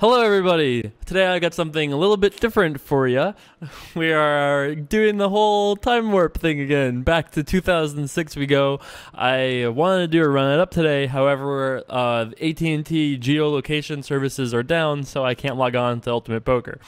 Hello, everybody. Today I got something a little bit different for you. We are doing the whole time warp thing again. Back to 2006 we go. I wanted to do a run it up today. However, uh, AT&T geolocation services are down, so I can't log on to Ultimate Poker.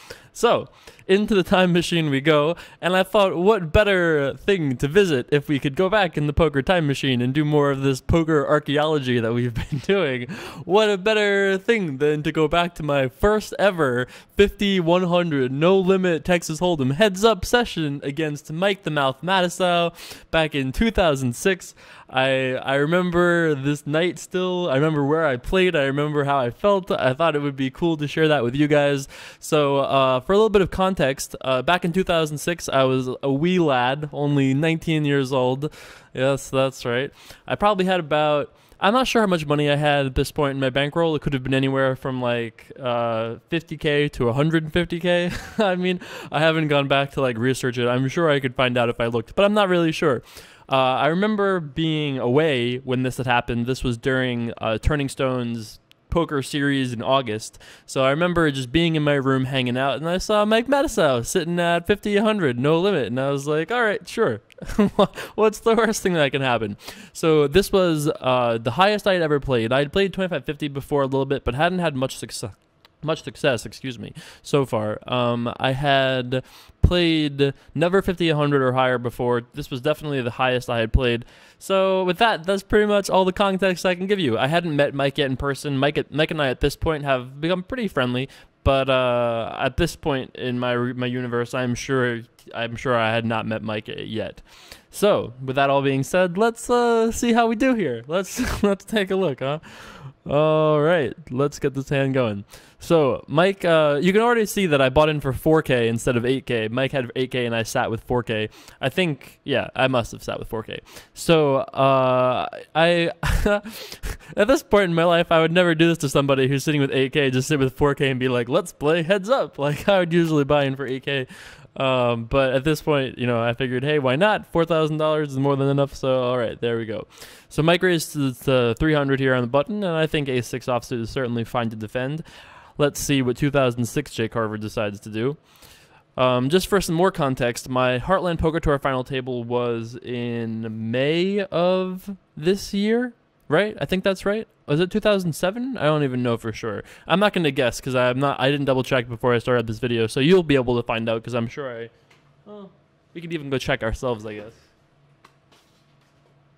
So, into the time machine we go, and I thought, what better thing to visit if we could go back in the poker time machine and do more of this poker archaeology that we've been doing? What a better thing than to go back to my first ever 50 100 no limit Texas Hold'em heads up session against Mike the Mouth Matusow back in 2006. I I remember this night still. I remember where I played. I remember how I felt. I thought it would be cool to share that with you guys. So uh, for a little bit of context, uh, back in 2006, I was a wee lad, only 19 years old. Yes, that's right. I probably had about I'm not sure how much money I had at this point in my bankroll. It could have been anywhere from like uh, 50k to 150k. I mean, I haven't gone back to like research it. I'm sure I could find out if I looked, but I'm not really sure. Uh, I remember being away when this had happened. This was during uh, Turning Stone's poker series in August. So I remember just being in my room hanging out, and I saw Mike Matusow sitting at 50, 100, no limit. And I was like, all right, sure. What's the worst thing that can happen? So this was uh, the highest I had ever played. I had played 2550 before a little bit, but hadn't had much success much success, excuse me, so far. Um, I had played never 50, 100 or higher before. This was definitely the highest I had played. So with that, that's pretty much all the context I can give you. I hadn't met Mike yet in person. Mike, Mike and I at this point have become pretty friendly, but uh, at this point in my my universe, I'm sure I'm sure I had not met Mike yet. So with that all being said, let's uh, see how we do here. Let's let's take a look, huh? All right, let's get this hand going. So, Mike, uh, you can already see that I bought in for 4K instead of 8K. Mike had 8K and I sat with 4K. I think, yeah, I must have sat with 4K. So, uh, I, at this point in my life, I would never do this to somebody who's sitting with 8K, just sit with 4K and be like, let's play heads up. Like, I would usually buy in for 8K. Um, but at this point, you know, I figured, hey, why not? Four thousand dollars is more than enough. So all right, there we go. So Mike raised to, to 300 here on the button, and I think a6 offsuit is certainly fine to defend. Let's see what 2006 Jay Carver decides to do. Um, just for some more context, my Heartland Poker Tour final table was in May of this year, right? I think that's right. Was it 2007? I don't even know for sure. I'm not going to guess because I'm not. I didn't double check before I started this video, so you'll be able to find out because I'm sure I. Well, we could even go check ourselves, I guess.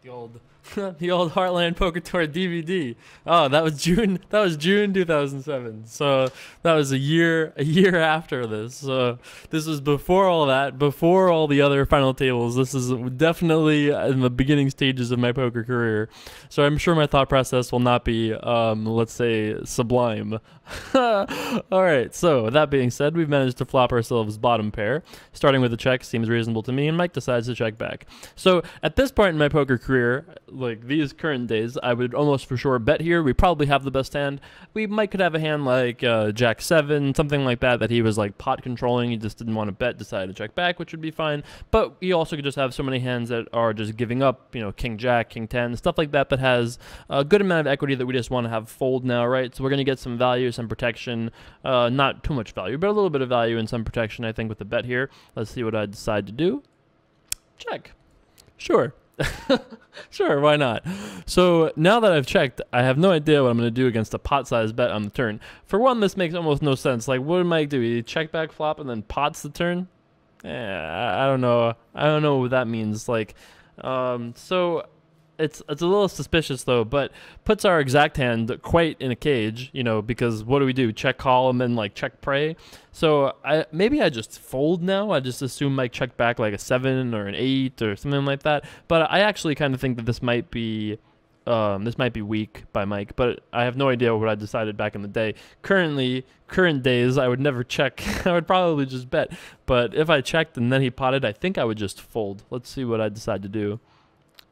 The old the old Heartland Poker Tour DVD. Oh, that was June. That was June 2007. So that was a year a year after this. So this was before all that, before all the other final tables. This is definitely in the beginning stages of my poker career. So I'm sure my thought process will not be, um, let's say, sublime. all right. So that being said, we've managed to flop ourselves bottom pair. Starting with a check seems reasonable to me, and Mike decides to check back. So at this point in my poker career like these current days, I would almost for sure bet here. We probably have the best hand. We might could have a hand like uh, Jack Seven, something like that, that he was like pot controlling. He just didn't want to bet, decided to check back, which would be fine. But we also could just have so many hands that are just giving up. You know, King Jack, King Ten, stuff like that, that has a good amount of equity that we just want to have fold now, right? So we're gonna get some value, some protection. Uh, not too much value, but a little bit of value and some protection, I think, with the bet here. Let's see what I decide to do. Check. Sure. sure, why not? So now that I've checked, I have no idea what I'm going to do against a pot-sized bet on the turn. For one, this makes almost no sense. Like, what did Mike do? He check back flop and then pots the turn? Yeah, I don't know. I don't know what that means. Like, um, so it's it's a little suspicious though, but puts our exact hand quite in a cage, you know, because what do we do? Check call and then like check pray. So I maybe I just fold now. I just assume Mike check back like a seven or an eight or something like that. But I actually kind of think that this might be. Um, this might be weak by Mike, but I have no idea what I decided back in the day. Currently, current days, I would never check. I would probably just bet. But if I checked and then he potted, I think I would just fold. Let's see what I decide to do.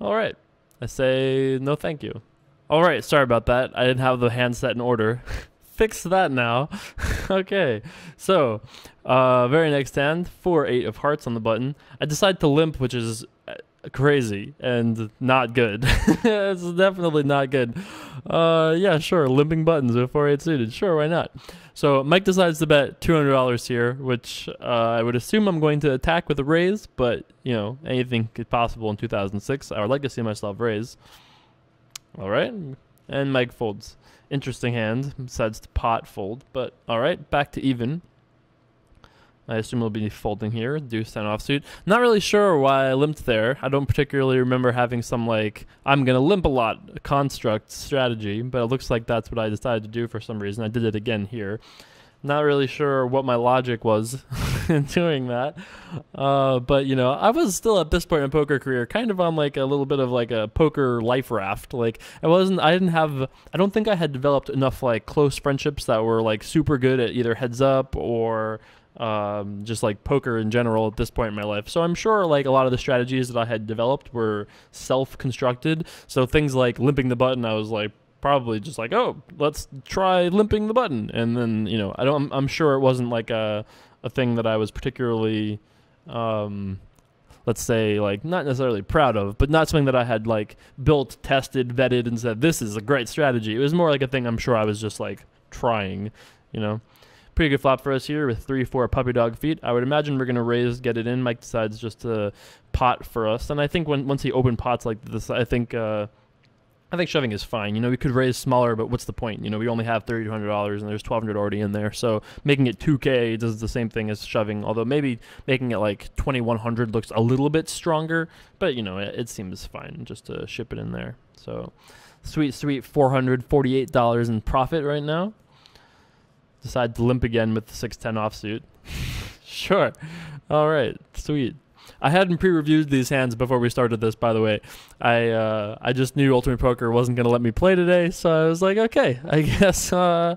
All right. I say no thank you. All right, sorry about that. I didn't have the handset in order. Fix that now. okay, so uh, very next hand, four eight of hearts on the button. I decide to limp, which is crazy and not good. it's definitely not good. Uh, yeah, sure. Limping buttons before eight suited. Sure, why not? So Mike decides to bet two hundred dollars here, which uh, I would assume I'm going to attack with a raise, but you know anything possible in 2006. I would like to see myself raise. All right, and Mike folds. Interesting hand. Decides to pot fold, but all right, back to even. I assume we'll be folding here, deuce 10 offsuit. Not really sure why I limped there. I don't particularly remember having some, like, I'm going to limp a lot construct strategy, but it looks like that's what I decided to do for some reason. I did it again here. Not really sure what my logic was in doing that. Uh, but, you know, I was still at this point in poker career kind of on, like, a little bit of, like, a poker life raft. Like, I wasn't, I didn't have, I don't think I had developed enough, like, close friendships that were, like, super good at either heads up or um, just like poker in general at this point in my life. So I'm sure like a lot of the strategies that I had developed were self-constructed. So things like limping the button, I was like probably just like, oh, let's try limping the button, and then you know I don't. I'm, I'm sure it wasn't like a a thing that I was particularly. Um, let's say like not necessarily proud of, but not something that I had like built, tested, vetted, and said this is a great strategy. It was more like a thing I'm sure I was just like trying, you know. Pretty good flop for us here with three, four puppy dog feet. I would imagine we're gonna raise, get it in. Mike decides just to pot for us, and I think when once he open pots like this, I think uh, I think shoving is fine. You know, we could raise smaller, but what's the point? You know, we only have thirty two hundred dollars, and there's twelve hundred already in there. So making it two k does the same thing as shoving. Although maybe making it like twenty one hundred looks a little bit stronger, but you know, it, it seems fine just to ship it in there. So sweet, sweet four hundred forty eight dollars in profit right now decide to limp again with the 610 offsuit. sure. All right. Sweet. I hadn't pre-reviewed these hands before we started this, by the way. I uh, I just knew Ultimate Poker wasn't gonna let me play today, so I was like, okay, I guess uh,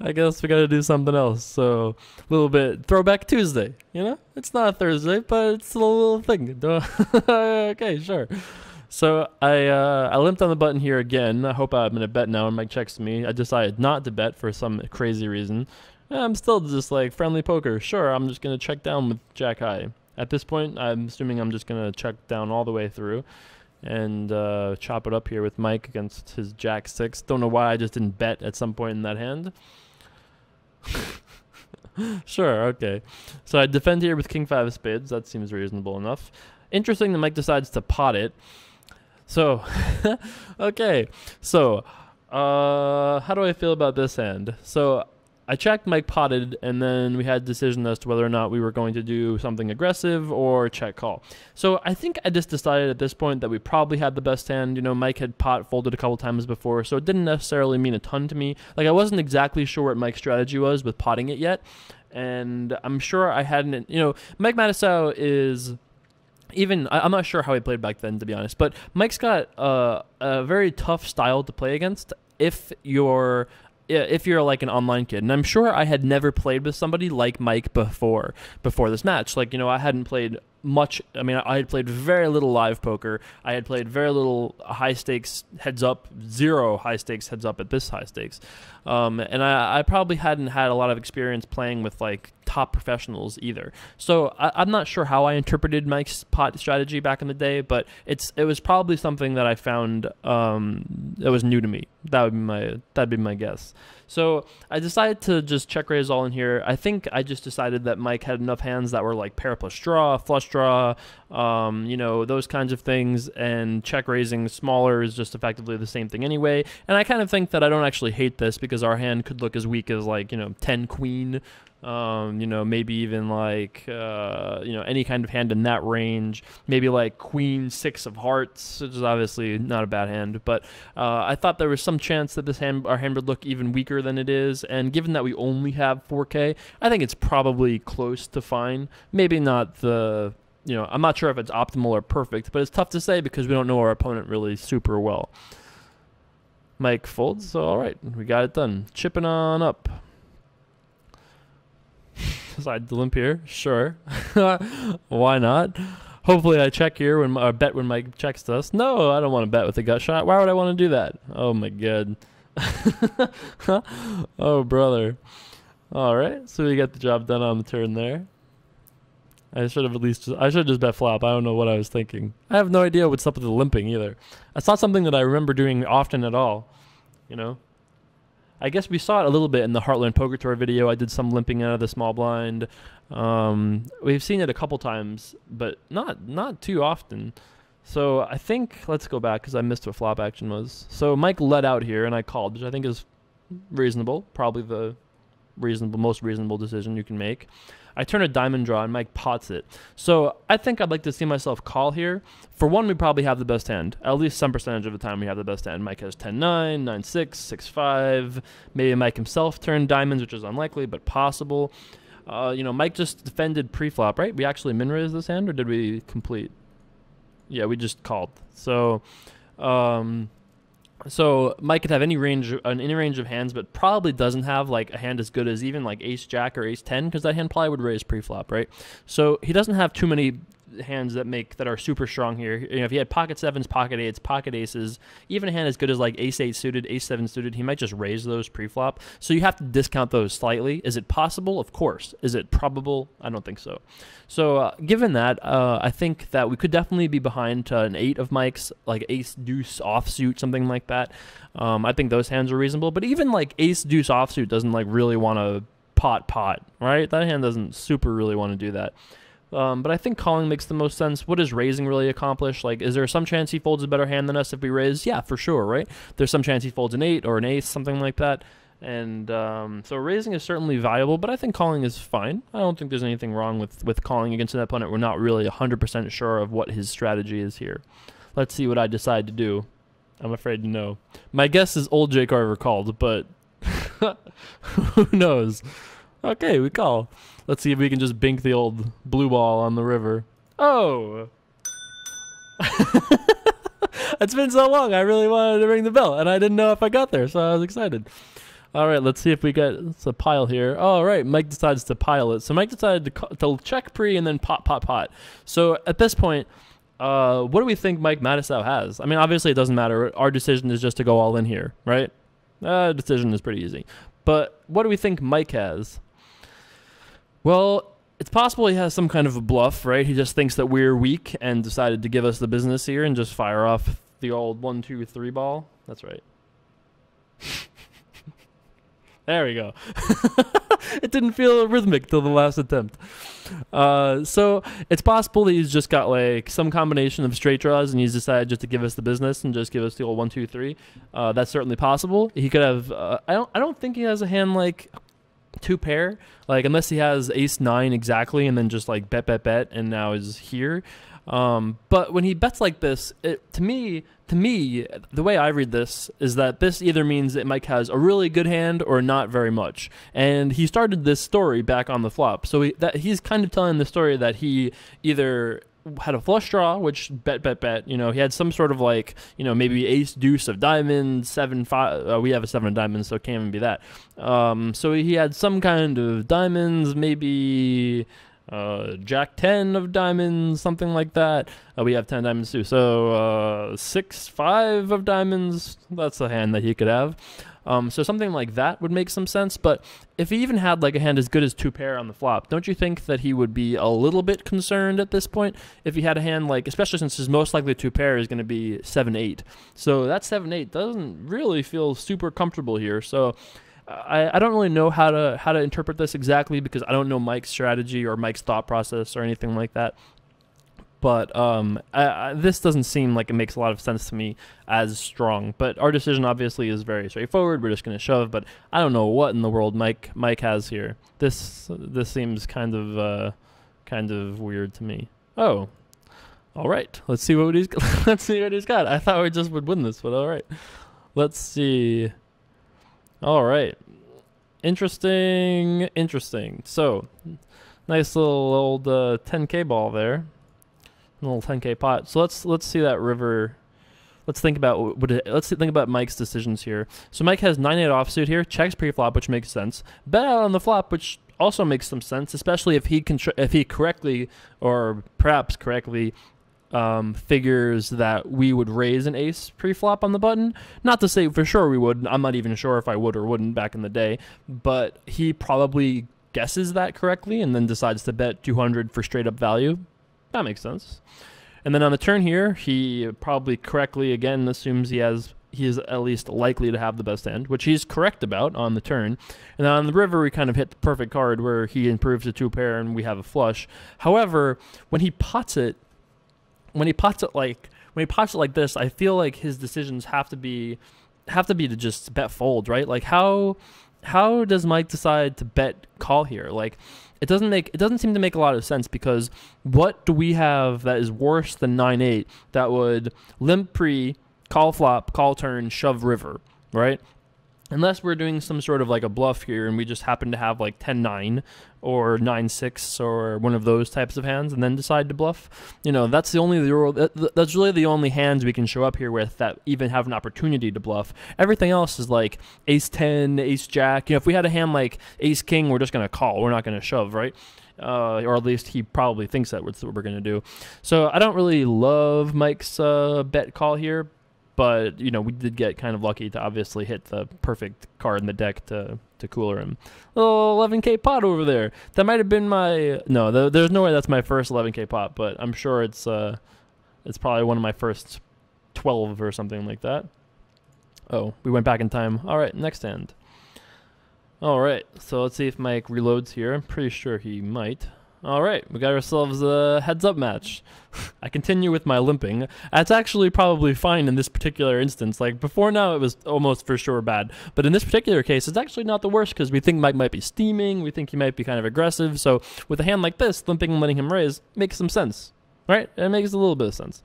I guess we gotta do something else. So a little bit throwback Tuesday, you know? It's not a Thursday, but it's a little thing. okay, sure. So I uh, I limped on the button here again. I hope I'm gonna bet now. And Mike checks me. I decided not to bet for some crazy reason. I'm still just like friendly poker. Sure, I'm just gonna check down with Jack High. At this point, I'm assuming I'm just gonna check down all the way through, and uh, chop it up here with Mike against his Jack Six. Don't know why I just didn't bet at some point in that hand. sure, okay. So I defend here with King Five of Spades. That seems reasonable enough. Interesting that Mike decides to pot it. So, okay. So, uh, how do I feel about this end? So, I checked Mike potted, and then we had decision as to whether or not we were going to do something aggressive or check call. So I think I just decided at this point that we probably had the best hand. You know, Mike had pot folded a couple times before, so it didn't necessarily mean a ton to me. Like I wasn't exactly sure what Mike's strategy was with potting it yet, and I'm sure I hadn't. You know, Mike Matusow is even I, am not sure how he played back then, to be honest. But Mike's got uh, a very tough style to play against if you're if you're like an online kid. And I'm sure I had never played with somebody like Mike before before this match. Like you know, I hadn't played much. I mean, I had played very little live poker. I had played very little high stakes heads up, zero high stakes heads up at this high stakes. Um, and I, I, probably hadn't had a lot of experience playing with like top professionals either. So I, am not sure how I interpreted Mike's pot strategy back in the day, but it's it was probably something that I found um, that was new to me. That would be my that'd be my guess. So I decided to just check raise all in here. I think I just decided that Mike had enough hands that were like pair plus draw, flush draw, um, you know, those kinds of things, and check raising smaller is just effectively the same thing anyway. And I kind of think that I don't actually hate this because our hand could look as weak as like, you know, 10 queen um, you know, maybe even like uh, you know any kind of hand in that range. Maybe like Queen Six of Hearts, which is obviously not a bad hand. But uh, I thought there was some chance that this hand our hand would look even weaker than it is. And given that we only have 4K, I think it's probably close to fine. Maybe not the you know I'm not sure if it's optimal or perfect, but it's tough to say because we don't know our opponent really super well. Mike folds, so all right, we got it done. Chipping on up. Side to limp here, sure. Why not? Hopefully, I check here when I bet when Mike checks to us. No, I don't want to bet with a gut shot. Why would I want to do that? Oh my god. oh brother. All right, so we got the job done on the turn there. I should have at least. Just, I should have just bet flop. I don't know what I was thinking. I have no idea what's up with the limping either. That's not something that I remember doing often at all. You know. I guess we saw it a little bit in the Heartland Poker Tour video. I did some limping out of the small blind. Um, we've seen it a couple times, but not not too often. So I think let's go back because I missed what flop action was. So Mike led out here, and I called, which I think is reasonable. Probably the reasonable, most reasonable decision you can make. I turn a diamond draw and Mike pots it. So I think I'd like to see myself call here. For one, we probably have the best hand. At least some percentage of the time we have the best hand. Mike has 10 9, 9 6, 6 5. Maybe Mike himself turned diamonds, which is unlikely but possible. Uh, you know, Mike just defended pre-flop, right? We actually min raised this hand, or did we complete? Yeah, we just called. So, um, so Mike could have any range, an any range of hands, but probably doesn't have like a hand as good as even like Ace Jack or Ace Ten, because that hand probably would raise pre-flop, right? So he doesn't have too many hands that make that are super strong here. You know, if he had pocket sevens, pocket eights, pocket aces, even a hand as good as like ace eight suited, ace seven suited, he might just raise those pre-flop. So you have to discount those slightly. Is it possible? Of course. Is it probable? I don't think so. So uh, given that, uh, I think that we could definitely be behind uh, an eight of Mike's, like ace deuce offsuit, something like that. Um, I think those hands are reasonable. But even like ace deuce offsuit doesn't like really want to pot pot, right? That hand doesn't super really want to do that. Um, but I think calling makes the most sense. What does raising really accomplish? Like, is there some chance he folds a better hand than us if we raise? Yeah, for sure, right? There's some chance he folds an eight or an ace, something like that. And um, so raising is certainly valuable, but I think calling is fine. I don't think there's anything wrong with, with calling against an opponent. We're not really 100% sure of what his strategy is here. Let's see what I decide to do. I'm afraid to know. My guess is old Jay Carver called, but who knows? Okay, we call. Let's see if we can just bink the old blue ball on the river. Oh! it's been so long. I really wanted to ring the bell, and I didn't know if I got there, so I was excited. All right, let's see if we get it's a pile here. All right, Mike decides to pile it. So Mike decided to, to check pre and then pot, pot, pot. So at this point, uh, what do we think Mike Matusow has? I mean, obviously it doesn't matter. Our decision is just to go all in here, right? Uh, decision is pretty easy. But what do we think Mike has? Well, it's possible he has some kind of a bluff, right? He just thinks that we're weak and decided to give us the business here and just fire off the old one, two, three ball. That's right. there we go. it didn't feel rhythmic till the last attempt. Uh, so it's possible that he's just got like some combination of straight draws and he's decided just to give us the business and just give us the old one, two, three. Uh, that's certainly possible. He could have. Uh, I don't. I don't think he has a hand like two pair, like unless he has ace nine exactly, and then just like bet bet bet, and now is here. Um, but when he bets like this, it, to me, to me, the way I read this is that this either means that Mike has a really good hand or not very much. And he started this story back on the flop, so he, that he's kind of telling the story that he either had a flush draw, which bet, bet, bet. You know, he had some sort of like, you know, maybe ace deuce of diamonds, seven, five. Uh, we have a seven of diamonds, so it can't even be that. Um, so he had some kind of diamonds, maybe uh, jack 10 of diamonds, something like that. Uh, we have 10 diamonds too. So uh, 6, 5 of diamonds, that's the hand that he could have. Um, so something like that would make some sense. But if he even had like a hand as good as two pair on the flop, don't you think that he would be a little bit concerned at this point if he had a hand like, especially since his most likely two pair is going to be seven eight. So that seven eight doesn't really feel super comfortable here. So. I, I don't really know how to how to interpret this exactly because I don't know Mike's strategy or Mike's thought process or anything like that but um, this doesn't seem like it makes a lot of sense to me as strong. But our decision obviously is very straightforward. We're just going to shove. But I don't know what in the world Mike Mike has here. This this seems kind of uh, kind of weird to me. Oh, all right. Let's see what he's let's see what he's got. I thought we just would win this, but all right. Let's see. All right. Interesting. Interesting. So, nice little old uh, 10k ball there little 10k pot. So let's let's see that river. Let's think about what it, let's think about Mike's decisions here. So Mike has 9-8 offsuit here, checks pre-flop, which makes sense. Bet out on the flop, which also makes some sense, especially if he if he correctly or perhaps correctly um, figures that we would raise an ace pre-flop on the button. Not to say for sure we would. I'm not even sure if I would or wouldn't back in the day, but he probably guesses that correctly and then decides to bet 200 for straight up value. That makes sense. And then on the turn here, he probably correctly again assumes he has he is at least likely to have the best hand, which he's correct about on the turn. And on the river, we kind of hit the perfect card where he improves to two pair and we have a flush. However, when he pots it, when he pots it like when he pots it like this, I feel like his decisions have to be have to be to just bet fold, right? Like how how does Mike decide to bet call here? Like it doesn't make it doesn't seem to make a lot of sense because what do we have that is worse than 9-8 that would limp pre call flop, call turn, shove river, right? Unless we're doing some sort of like a bluff here and we just happen to have like 10-9 or 9-6 or one of those types of hands and then decide to bluff you know that's the only the that's really the only hands we can show up here with that even have an opportunity to bluff. Everything else is like ace 10 ace jack. You know if we had a hand like ace king we're just going to call. We're not going to shove right? Uh, or at least he probably thinks that that's what we're going to do. So I don't really love Mike's uh, bet call here, but you know we did get kind of lucky to obviously hit the perfect card in the deck to to cooler him. Little 11k pot over there. That might have been my no. The, there's no way that's my first 11k pot, but I'm sure it's uh it's probably one of my first 12 or something like that. Oh, we went back in time. All right, next hand. All right, so let's see if Mike reloads here. I'm pretty sure he might. All right, we got ourselves a heads up match. I continue with my limping. That's actually probably fine in this particular instance. Like before now, it was almost for sure bad. But in this particular case, it's actually not the worst because we think Mike might be steaming. We think he might be kind of aggressive. So with a hand like this, limping and letting him raise makes some sense, right? It makes a little bit of sense.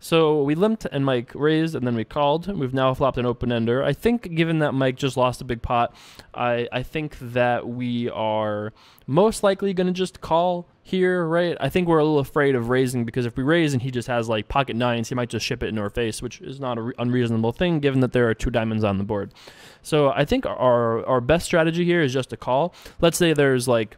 So we limped and Mike raised and then we called. We've now flopped an open ender. I think given that Mike just lost a big pot, I, I think that we are most likely going to just call here, right? I think we're a little afraid of raising because if we raise and he just has like pocket nines, he might just ship it in our face, which is not an unreasonable thing given that there are two diamonds on the board. So I think our our best strategy here is just to call. Let's say there's like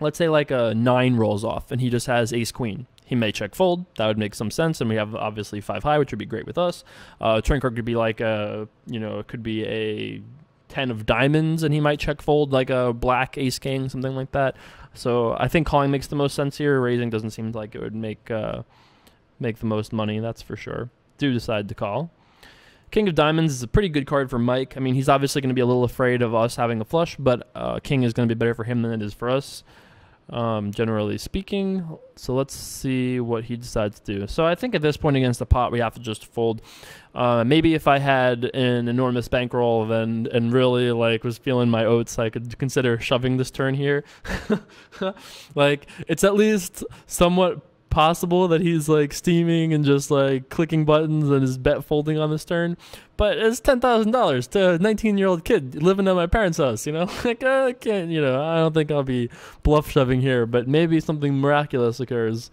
let's say like a nine rolls off and he just has ace queen he may check fold. That would make some sense, and we have obviously five high, which would be great with us. Uh, turn card could be like a, you know, it could be a ten of diamonds, and he might check fold like a black ace king, something like that. So I think calling makes the most sense here. Raising doesn't seem like it would make uh, make the most money. That's for sure. Do decide to call. King of Diamonds is a pretty good card for Mike. I mean, he's obviously going to be a little afraid of us having a flush, but uh, King is going to be better for him than it is for us um, generally speaking. So let's see what he decides to do. So I think at this point against the pot, we have to just fold. Uh, maybe if I had an enormous bankroll and and really like was feeling my oats, I could consider shoving this turn here. like it's at least somewhat possible that he's like steaming and just like clicking buttons and his bet folding on this turn. But it's ten thousand dollars to a nineteen year old kid living at my parents' house, you know? like I can't you know, I don't think I'll be bluff shoving here, but maybe something miraculous occurs.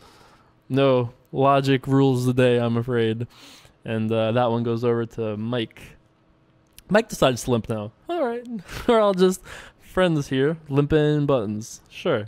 No, logic rules the day, I'm afraid. And uh, that one goes over to Mike. Mike decides to limp now. Alright. We're all just friends here, limping buttons. Sure.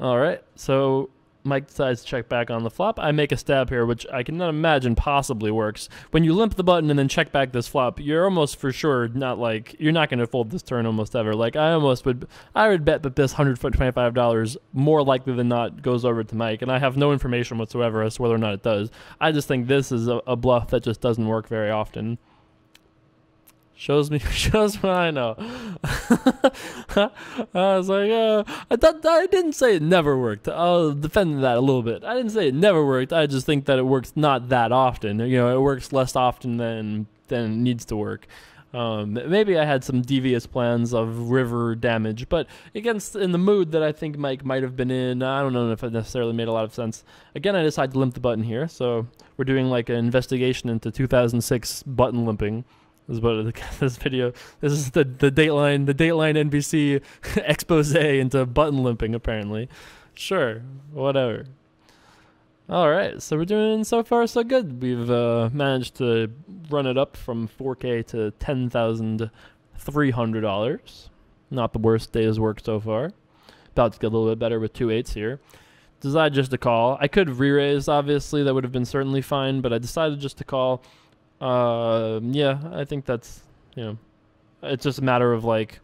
Alright, so Mike decides to check back on the flop. I make a stab here, which I cannot imagine possibly works. When you limp the button and then check back this flop, you're almost for sure not like you're not going to fold this turn almost ever. Like I almost would, I would bet that this hundred twenty five dollars more likely than not goes over to Mike, and I have no information whatsoever as to whether or not it does. I just think this is a, a bluff that just doesn't work very often. Shows me, shows what I know. I was like, uh, I thought I didn't say it never worked. I'll defend that a little bit. I didn't say it never worked. I just think that it works not that often. You know, it works less often than than it needs to work. Um, maybe I had some devious plans of river damage, but against in the mood that I think Mike might have been in, I don't know if it necessarily made a lot of sense. Again, I decided to limp the button here, so we're doing like an investigation into 2006 button limping. This is this video. This is the the Dateline the Dateline NBC expose into button limping. Apparently, sure, whatever. All right, so we're doing so far so good. We've uh, managed to run it up from 4K to ten thousand three hundred dollars. Not the worst day's work so far. About to get a little bit better with two eights here. Decided just to call. I could re-raise, obviously, that would have been certainly fine, but I decided just to call. Uh, yeah, I think that's you know, it's just a matter of like,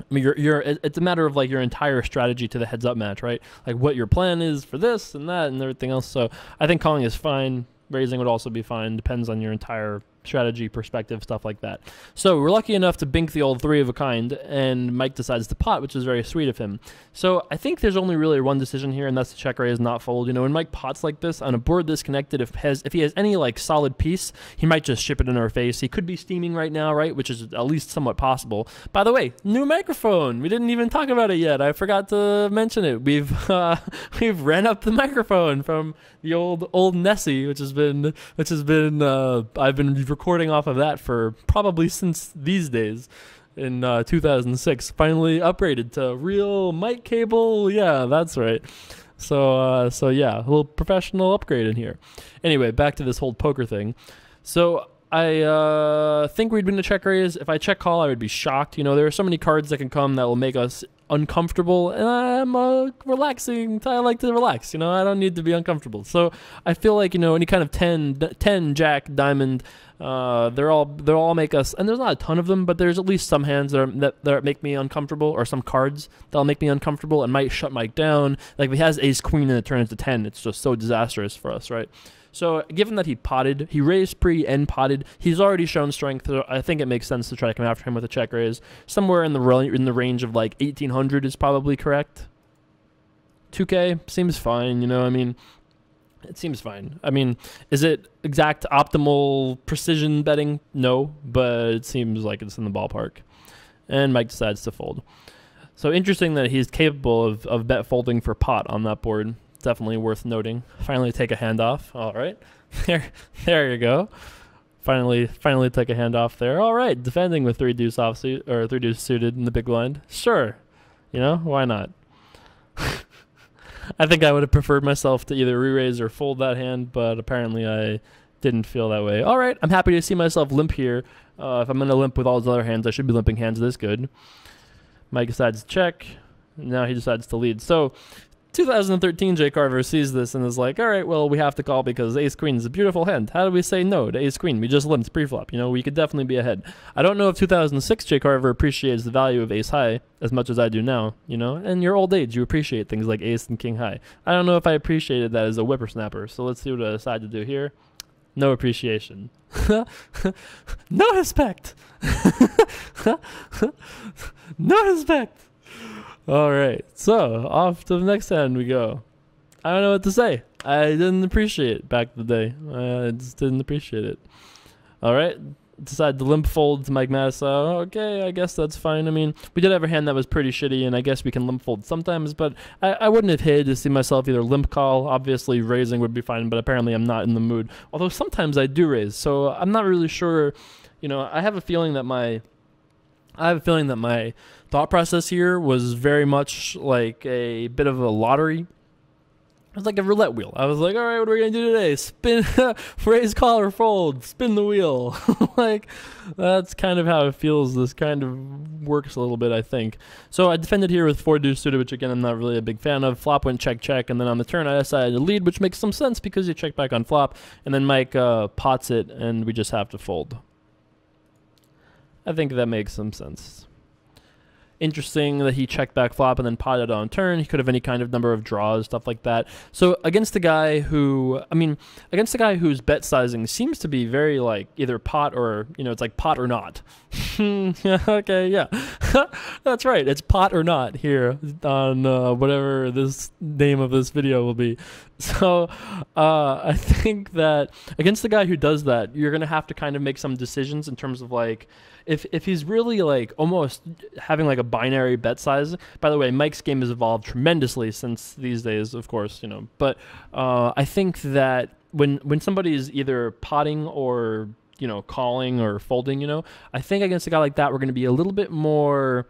I mean, you're, you're, it's a matter of like your entire strategy to the heads up match, right? Like what your plan is for this and that and everything else. So I think calling is fine. Raising would also be fine. Depends on your entire strategy perspective, stuff like that. So we're lucky enough to bink the old three of a kind, and Mike decides to pot, which is very sweet of him. So I think there's only really one decision here, and that's to check raise, not fold. You know, when Mike pots like this on a board disconnected, if has if he has any like solid piece, he might just ship it in our face. He could be steaming right now, right, which is at least somewhat possible. By the way, new microphone. We didn't even talk about it yet. I forgot to mention it. We've uh, we've ran up the microphone from the old old Nessie, which has been which has been uh, I've been recording off of that for probably since these days in uh, 2006. Finally upgraded to real mic cable. Yeah, that's right. So uh, so yeah, a little professional upgrade in here. Anyway, back to this whole poker thing. So I uh, think we'd win the check raise. If I check call, I would be shocked. You know, there are so many cards that can come that will make us uncomfortable, and I'm relaxing. I like to relax. You know, I don't need to be uncomfortable. So I feel like you know any kind of 10, 10 Jack, Diamond. Uh, they're all they all make us, and there's not a ton of them, but there's at least some hands that are, that, that make me uncomfortable, or some cards that'll make me uncomfortable and might shut Mike down. Like if he has Ace Queen and it turns to ten, it's just so disastrous for us, right? So given that he potted, he raised pre and potted, he's already shown strength. So I think it makes sense to try to come after him with a check raise. Somewhere in the in the range of like 1800 is probably correct. 2k seems fine, you know. I mean, it seems fine. I mean, is it exact optimal precision betting? No, but it seems like it's in the ballpark. And Mike decides to fold. So interesting that he's capable of, of bet folding for pot on that board definitely worth noting. Finally take a hand off. All right. There there you go. Finally finally took a hand off there. All right. Defending with three deuce offsuit or three deuce suited in the big blind. Sure. You know, why not? I think I would have preferred myself to either re-raise or fold that hand, but apparently I didn't feel that way. All right, I'm happy to see myself limp here. Uh, if I'm going to limp with all his other hands, I should be limping hands this good. Mike decides to check. Now he decides to lead. So 2013 Jay Carver sees this and is like, all right, well, we have to call because ace queen is a beautiful hand. How do we say no to ace queen? We just limped preflop. You know, we could definitely be ahead. I don't know if 2006 Jay Carver appreciates the value of ace high as much as I do now, you know. In your old age, you appreciate things like ace and king high. I don't know if I appreciated that as a whippersnapper. So let's see what I decide to do here. No appreciation. no respect. no respect. All right. So off to the next hand we go. I don't know what to say. I didn't appreciate it back in the day. I just didn't appreciate it. All right. Decide to limp fold to Mike Matusow. Okay, I guess that's fine. I mean, we did have a hand that was pretty shitty, and I guess we can limp fold sometimes, but I, I wouldn't have hid to see myself either limp call. Obviously, raising would be fine, but apparently I'm not in the mood. Although sometimes I do raise, so I'm not really sure. You know, I have a feeling that my I have a feeling that my thought process here was very much like a bit of a lottery. It was like a roulette wheel. I was like, all right, what are we going to do today? Spin, raise, call, or fold. Spin the wheel. like, that's kind of how it feels. This kind of works a little bit, I think. So I defended here with four deuce suited, which again, I'm not really a big fan of. Flop went check, check. And then on the turn, I decided to lead, which makes some sense because you check back on flop. And then Mike uh, pots it, and we just have to fold. I think that makes some sense interesting that he checked back flop and then potted on turn. He could have any kind of number of draws, stuff like that. So against a guy who, I mean, against a guy whose bet sizing seems to be very like either pot or, you know, it's like pot or not. okay, yeah. That's right. It's pot or not here on uh, whatever this name of this video will be. So uh, I think that against the guy who does that, you're going to have to kind of make some decisions in terms of like, if if he's really like almost having like a binary bet size. By the way, Mike's game has evolved tremendously since these days, of course, you know. But uh, I think that when when somebody is either potting or you know calling or folding, you know, I think against a guy like that, we're going to be a little bit more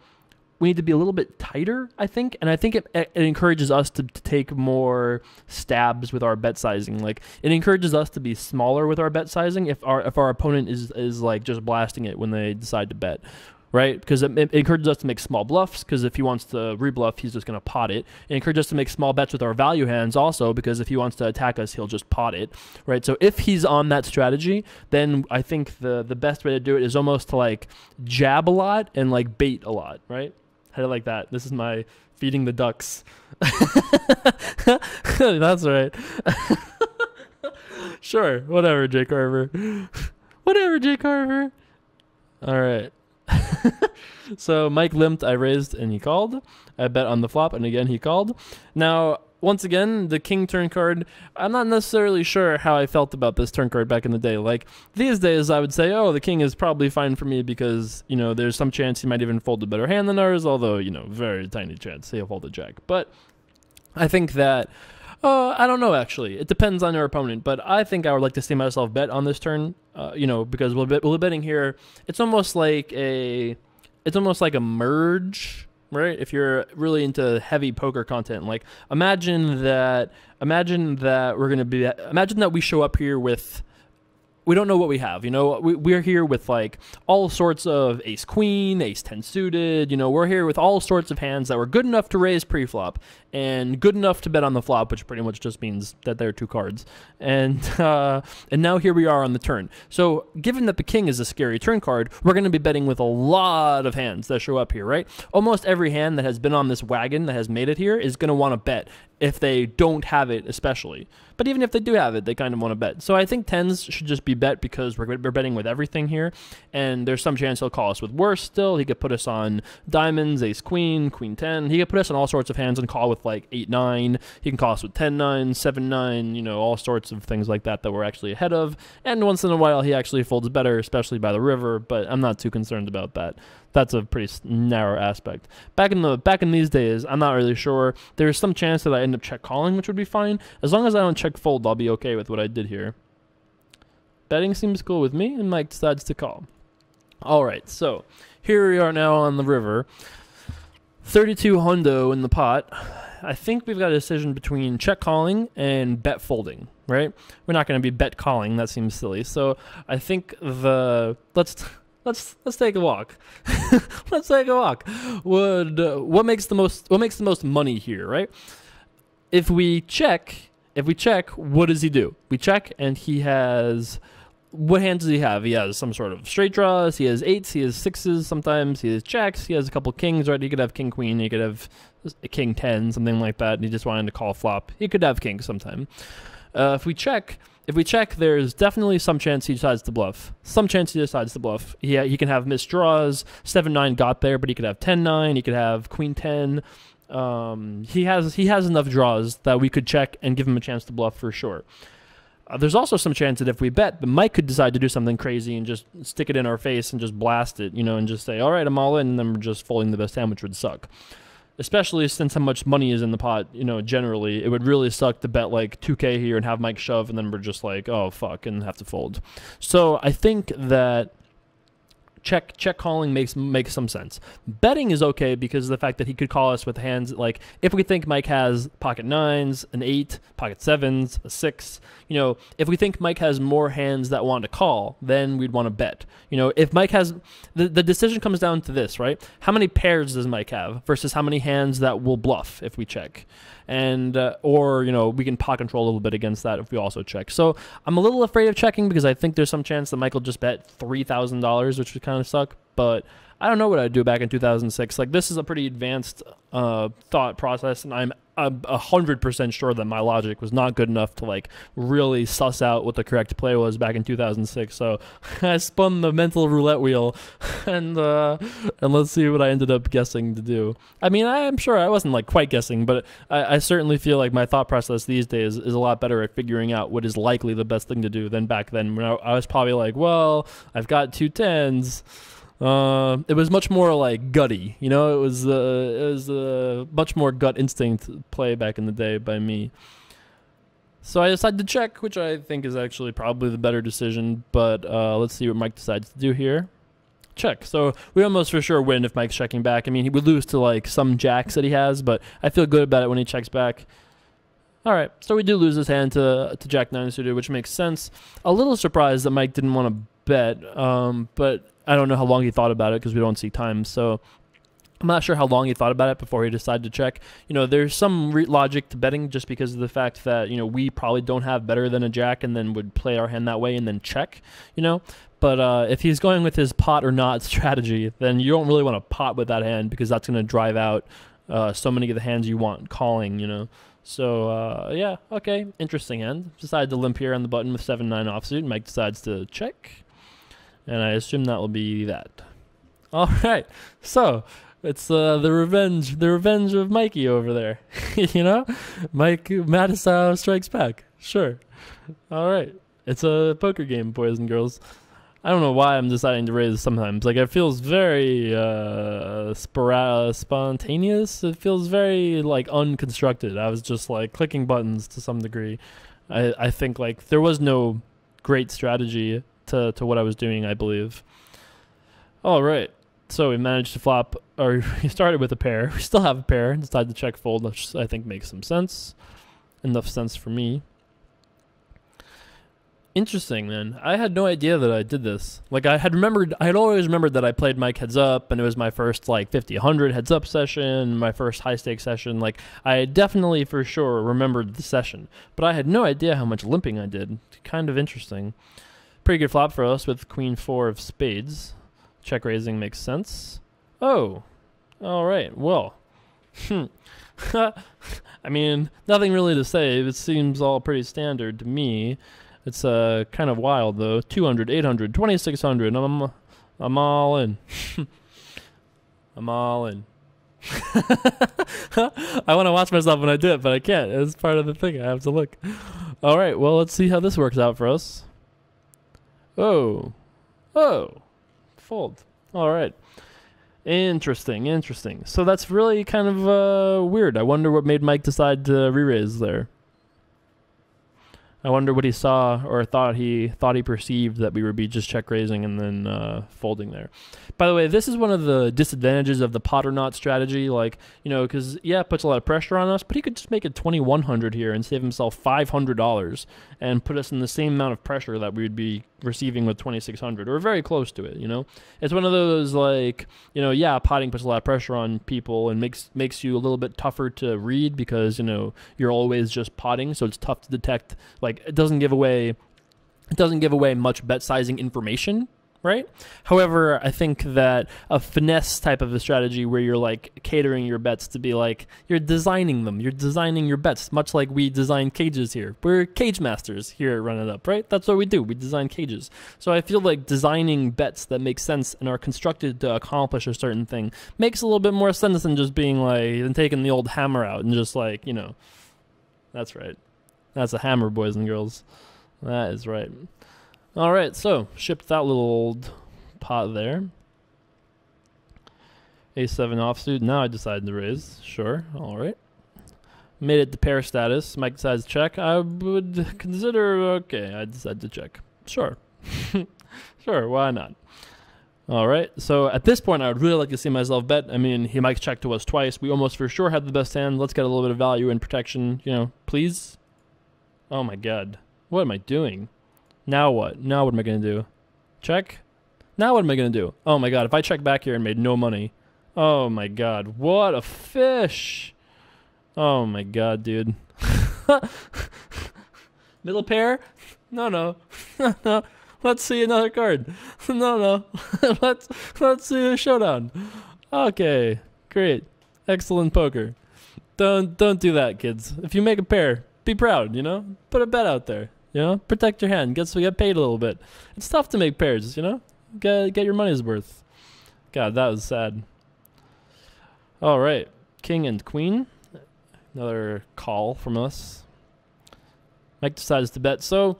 we need to be a little bit tighter, I think, and I think it, it encourages us to, to, take more stabs with our bet sizing. Like it encourages us to be smaller with our bet sizing if our if our opponent is is like just blasting it when they decide to bet, right? Because it, it, encourages us to make small bluffs. Because if he wants to rebluff, he's just going to pot it. It encourages us to make small bets with our value hands also. Because if he wants to attack us, he'll just pot it, right? So if he's on that strategy, then I think the the best way to do it is almost to like jab a lot and like bait a lot, right? How do you like that? This is my feeding the ducks. That's right. sure, whatever, Jay Carver. whatever, Jay Carver. All right. so Mike limped, I raised, and he called. I bet on the flop, and again he called. Now, once again, the king turn card, I'm not necessarily sure how I felt about this turn card back in the day. Like, these days, I would say, oh, the king is probably fine for me because, you know, there's some chance he might even fold a better hand than ours, although, you know, very tiny chance he'll fold a jack. But I think that. Uh, I don't know actually. It depends on your opponent, but I think I would like to see myself bet on this turn. Uh, you know, because we'll, bet, we'll betting here. It's almost like a, it's almost like a merge right? If you're really into heavy poker content, like imagine that imagine that we're to be imagine that we show up here with we don't know what we have. You know, we, we're here with like all sorts of ace queen, ace 10 suited. You know, we're here with all sorts of hands that were good enough to raise pre-flop and good enough to bet on the flop, which pretty much just means that there are two cards. And uh, and now here we are on the turn. So given that the king is a scary turn card, we're going to be betting with a lot of hands that show up here, right? Almost every hand that has been on this wagon that has made it here is going to want to bet if they don't have it, especially. But even if they do have it, they kind of want to bet. So I think tens should just be bet because we're, we're betting with everything here, and there's some chance he'll call us with worse still. He could put us on diamonds, ace queen, queen ten. He could put us on all sorts of hands and call with like eight nine. He can call us with ten nine, seven nine. You know, all sorts of things like that that we're actually ahead of. And once in a while, he actually folds better, especially by the river. But I'm not too concerned about that that's a pretty narrow aspect. Back in the back in these days, I'm not really sure. There's some chance that I end up check calling, which would be fine. As long as I don't check fold, I'll be okay with what I did here. Betting seems cool with me, and Mike decides to call. All right, so here we are now on the river. 32 hundo in the pot. I think we've got a decision between check calling and bet folding, right? We're not going to be bet calling. That seems silly. So I think the let's let's let's take a walk. let's take a walk. Would uh, what makes the most what makes the most money here, right? If we check, if we check, what does he do? We check, and he has. What hands does he have? He has some sort of straight draws. He has eights. He has sixes. Sometimes he has jacks. He has a couple kings. Right? He could have king queen. He could have a king ten, something like that. And he just wanted to call flop. He could have king sometime. Uh, if we check, if we check, there's definitely some chance he decides to bluff. Some chance he decides to bluff. Yeah, he can have missed draws. Seven nine got there, but he could have ten nine. He could have queen ten. Um, he has he has enough draws that we could check and give him a chance to bluff for sure. Uh, there's also some chance that if we bet, the Mike could decide to do something crazy and just stick it in our face and just blast it, you know, and just say, "All right, I'm all in," and then we're just folding the best hand, which would suck especially since how much money is in the pot, you know, generally, it would really suck to bet like 2K here and have Mike shove, and then we're just like, oh, fuck, and have to fold. So I think that check check calling makes makes some sense. Betting is okay because of the fact that he could call us with hands like if we think Mike has pocket nines, an eight, pocket sevens, a six. You know, if we think Mike has more hands that want to call, then we'd want to bet. You know, if Mike has the the decision comes down to this, right? How many pairs does Mike have versus how many hands that will bluff if we check and uh, or you know we can pot control a little bit against that if we also check. So I'm a little afraid of checking because I think there's some chance that Michael just bet three thousand dollars, which would kind of suck. But I don't know what I'd do back in 2006. Like this is a pretty advanced uh, thought process, and I'm a hundred percent sure that my logic was not good enough to like really suss out what the correct play was back in 2006. So I spun the mental roulette wheel, and uh, and let's see what I ended up guessing to do. I mean, I'm sure I wasn't like quite guessing, but I, I certainly feel like my thought process these days is a lot better at figuring out what is likely the best thing to do than back then when I, I was probably like, well, I've got two tens. Uh, it was much more like gutty, you know. It was uh, it was uh, much more gut instinct play back in the day by me. So I decided to check, which I think is actually probably the better decision. But uh, let's see what Mike decides to do here. Check. So we almost for sure win if Mike's checking back. I mean, he would lose to like some jacks that he has, but I feel good about it when he checks back. All right, so we do lose his hand to to Jack Nine suited, which makes sense. A little surprised that Mike didn't want to bet, um, but I don't know how long he thought about it because we don't see time. So I'm not sure how long he thought about it before he decided to check. You know, there's some re- logic to betting just because of the fact that, you know, we probably don't have better than a jack and then would play our hand that way and then check, you know. But uh, if he's going with his pot or not strategy, then you don't really want to pot with that hand because that's going to drive out uh, so many of the hands you want calling, you know. So, uh, yeah, okay, interesting hand. Decided to limp here on the button with 7 9 offsuit. Mike decides to check. And I assume that will be that. All right, so it's uh, the revenge, the revenge of Mikey over there. you know, Mike Matusow strikes back. Sure. All right, it's a poker game, boys and girls. I don't know why I'm deciding to raise sometimes. Like it feels very uh, spora- spontaneous. It feels very like unconstructed. I was just like clicking buttons to some degree. I I think like there was no great strategy to to what I was doing. I believe. All right. So we managed to flop, or we started with a pair. We still have a pair. and Decided to check fold, which I think makes some sense. Enough sense for me. Interesting, man. I had no idea that I did this. Like, I had remembered, I had always remembered that I played Mike Heads Up, and it was my first, like, 50, 100 Heads Up session, my first high stake session. Like, I definitely, for sure, remembered the session. But I had no idea how much limping I did. Kind of interesting. Pretty good flop for us with Queen 4 of Spades. Check raising makes sense. Oh, all right. Well, hmm. I mean, nothing really to say. It seems all pretty standard to me. It's uh kind of wild though. 200, 800, 2600. I'm I'm all in. I'm all in. I want to watch myself when I do it, but I can't. It's part of the thing. I have to look. All right. Well, let's see how this works out for us. Oh. Oh fold. All right. Interesting, interesting. So that's really kind of uh, weird. I wonder what made Mike decide to re-raise there. I wonder what he saw or thought he thought he perceived that we would be just check raising and then uh, folding there. By the way, this is one of the disadvantages of the pot or not strategy. Like you know, because yeah, it puts a lot of pressure on us, but he could just make it twenty one hundred here and save himself five hundred dollars and put us in the same amount of pressure that we would be receiving with 2600 or very close to it you know it's one of those like you know yeah potting puts a lot of pressure on people and makes makes you a little bit tougher to read because you know you're always just potting so it's tough to detect like it doesn't give away it doesn't give away much bet sizing information right? However, I think that a finesse type of a strategy where you're like catering your bets to be like you're designing them, you're designing your bets, much like we design cages here. We're cage masters here at Run It Up, right? That's what we do. We design cages. So I feel like designing bets that make sense and are constructed to accomplish a certain thing makes a little bit more sense than just being like and taking the old hammer out and just like, you know. That's right. That's a hammer, boys and girls. That is right. All right, so shipped that little old pot there. A7 offsuit. Now I decided to raise. Sure. All right. Made it to pair status. Mike decides to check. I would consider. Okay, I decided to check. Sure. sure. Why not? All right. So at this point, I would really like to see myself bet. I mean, he might check to us twice. We almost for sure had the best hand. Let's get a little bit of value and protection. You know, please. Oh my God. What am I doing? Now what? Now what am I going to do? Check? Now what am I going to do? Oh my god, if I check back here and made no money. Oh my god, what a fish. Oh my god, dude. Middle pair? No, no. no. Let's see another card. no, no. let's let's see a showdown. Okay. Great. Excellent poker. Don't don't do that, kids. If you make a pair, be proud, you know? Put a bet out there. You know, protect your hand. Get so get paid a little bit. It's tough to make pairs. You know, get get your money's worth. God, that was sad. All right, king and queen. Another call from us. Mike decides to bet. So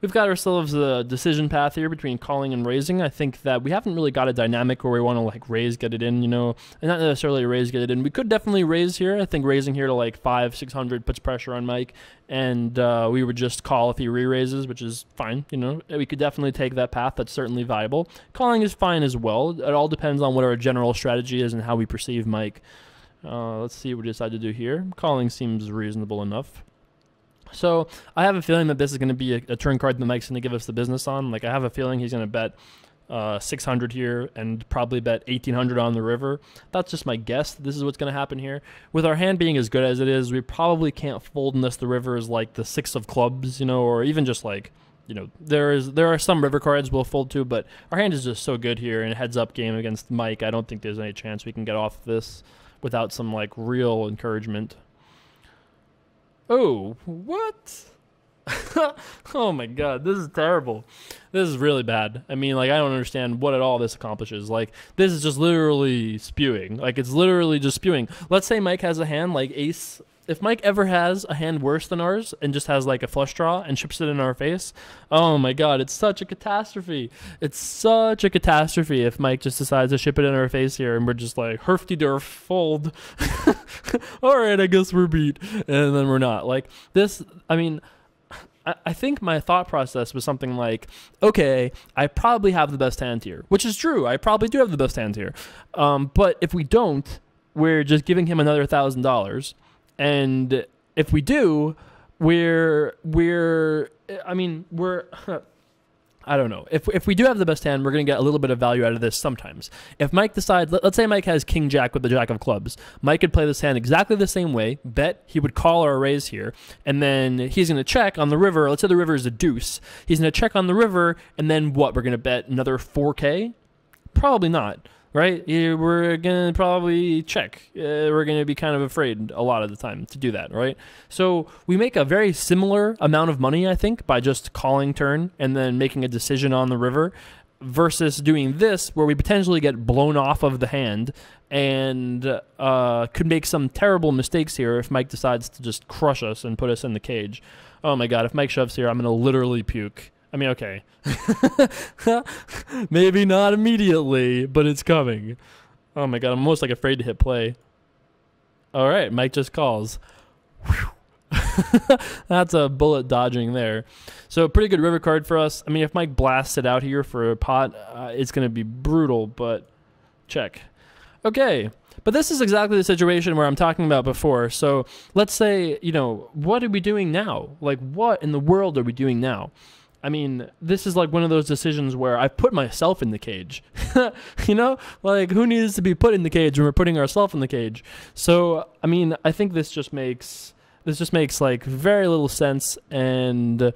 we've got ourselves a decision path here between calling and raising. I think that we haven't really got a dynamic where we want to like raise, get it in, you know, and not necessarily raise, get it in. We could definitely raise here. I think raising here to like five, six hundred puts pressure on Mike, and uh, we would just call if he re-raises, which is fine. You know, we could definitely take that path. That's certainly viable. Calling is fine as well. It all depends on what our general strategy is and how we perceive Mike. Uh, let's see what we decide to do here. Calling seems reasonable enough. So I have a feeling that this is going to be a, a, turn card that Mike's going to give us the business on. Like I have a feeling he's going to bet uh, 600 here and probably bet 1800 on the river. That's just my guess. This is what's going to happen here. With our hand being as good as it is, we probably can't fold unless the river is like the six of clubs, you know, or even just like you know, there is there are some river cards we'll fold to, but our hand is just so good here in a heads up game against Mike. I don't think there's any chance we can get off this without some like real encouragement. Oh, what? oh my god, this is terrible. This is really bad. I mean, like I don't understand what at all this accomplishes. Like this is just literally spewing. Like it's literally just spewing. Let's say Mike has a hand like ace. If Mike ever has a hand worse than ours and just has like a flush draw and chips it in our face, oh my god, it's such a catastrophe. It's such a catastrophe if Mike just decides to chip it in our face here and we're just like herfty derf fold. all right, I guess we're beat, and then we're not. Like this, I mean. I think my thought process was something like, okay, I probably have the best hand here, which is true. I probably do have the best hand here. Um, but if we don't, we're just giving him another thousand dollars, and if we do, we're we're I mean we're I don't know. If, if we do have the best hand, we're going to get a little bit of value out of this sometimes. If Mike decides, let, us say Mike has King Jack with the Jack of Clubs, Mike could play this hand exactly the same way, bet he would call or raise here, and then he's going to check on the river. Let's say the river is a deuce. He's going to check on the river, and then what? We're going to bet another 4K? Probably not right? We're gonna probably check. Uh, we're gonna be kind of afraid a lot of the time to do that, right? So we make a very similar amount of money, I think, by just calling turn and then making a decision on the river, versus doing this where we potentially get blown off of the hand and uh, could make some terrible mistakes here if Mike decides to just crush us and put us in the cage. Oh my god! If Mike shoves here, I'm gonna literally puke. I mean, okay. Maybe not immediately, but it's coming. Oh my god, I'm almost like afraid to hit play. All right, Mike just calls. That's a bullet dodging there. So pretty good river card for us. I mean, if Mike blasts it out here for a pot, uh, it's going to be brutal, but check. Okay. But this is exactly the situation where I'm talking about before. So let's say, you know, what are we doing now? Like, what in the world are we doing now? I mean, this is like one of those decisions where I put myself in the cage. you know, like who needs to be put in the cage when we're putting ourselves in the cage? So, I mean, I think this just makes this just makes like very little sense and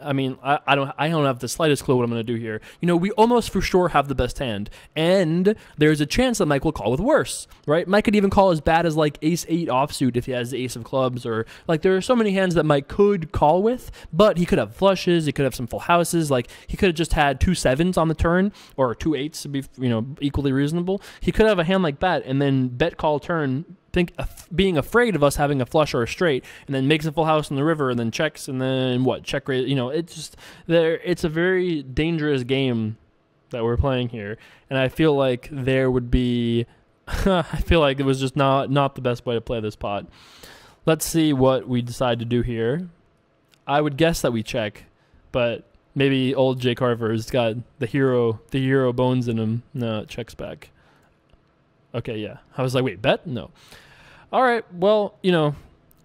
I mean, I, I, don't I don't have the slightest clue what I'm going to do here. You know, we almost for sure have the best hand, and there's a chance that Mike will call with worse, right? Mike could even call as bad as like Ace Eight offsuit if he has the Ace of Clubs, or like there are so many hands that Mike could call with, but he could have flushes, he could have some full houses, like he could have just had two sevens on the turn or two eights to be you know equally reasonable. He could have a hand like that, and then bet call turn think being afraid of us having a flush or a straight, and then makes a full house in the river, and then checks, and then what check raise? You know, it's just there. It's a very dangerous game that we're playing here, and I feel like there would be. I feel like it was just not not the best way to play this pot. Let's see what we decide to do here. I would guess that we check, but maybe old JCarver's got the hero the hero bones in him. No, it checks back. Okay, yeah. I was like, wait, bet? No. All right. Well, you know,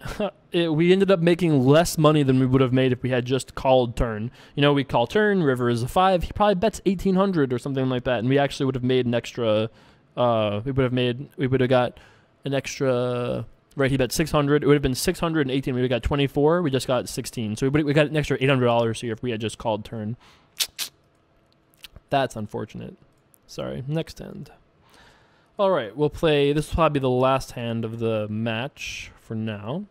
it, we ended up making less money than we would have made if we had just called turn. You know, we call turn. River is a five. He probably bets eighteen hundred or something like that, and we actually would have made an extra. Uh, we would have made. We would have got an extra. Right, he bet six hundred. It would have been six hundred and eighteen. We would have got twenty four. We just got sixteen. So we we got an extra eight hundred dollars here if we had just called turn. That's unfortunate. Sorry. Next end. All right, we'll play. This will probably be the last hand of the match for now.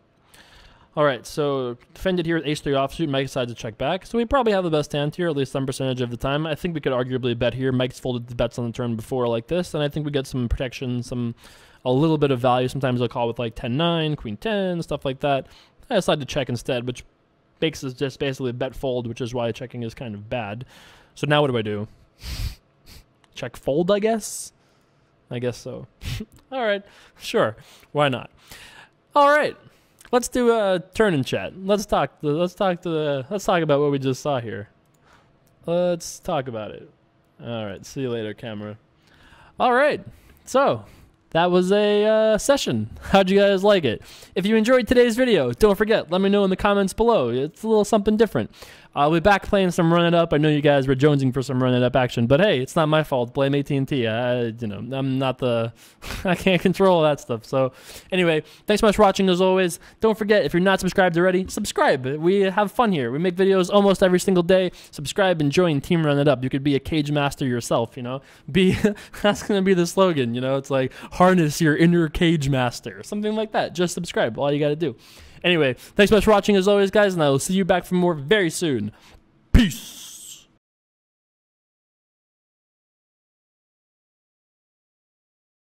All right, so defended here with h3 offsuit. Mike decides to check back. So we probably have the best hand here, at least some percentage of the time. I think we could arguably bet here. Mike's folded the bets on the turn before like this, and I think we get some protection, some a little bit of value. Sometimes I'll call with like 10-9, queen 10, stuff like that. I decide to check instead, which makes us just basically a bet fold, which is why checking is kind of bad. So now what do I do? check fold, I guess? I guess so. All right, sure. Why not? All right, let's do a turn and chat. Let's talk. Let's talk to the. Let's talk about what we just saw here. Let's talk about it. All right. See you later, camera. All right. So that was a uh, session. How'd you guys like it? If you enjoyed today's video, don't forget, let me know in the comments below. It's a little something different. I'll be back playing some Run It Up. I know you guys were jonesing for some Run It Up action, but hey, it's not my fault. Blame AT&T. I, you know, I'm not the, I can't control that stuff. So, anyway, thanks so much for watching. As always, don't forget if you're not subscribed already, subscribe. We have fun here. We make videos almost every single day. Subscribe and join Team Run It Up. You could be a cage master yourself. You know, be that's gonna be the slogan. You know, it's like harness your inner cage master, something like that. Just subscribe. All you got to do. Anyway, thanks so much for watching as always, guys, and I will see you back for more very soon. Peace.